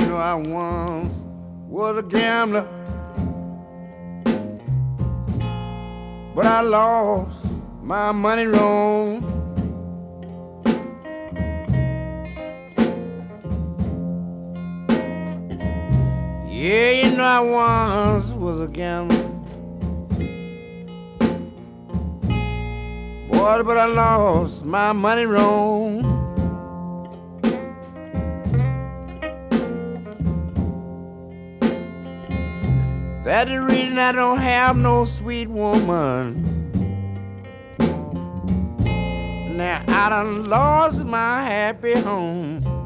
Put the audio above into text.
I once was a gambler, but I lost my money wrong. Yeah, you know I once was a gambler. Boy, but I lost my money wrong. That's the reason I don't have no sweet woman. Now I done lost my happy home.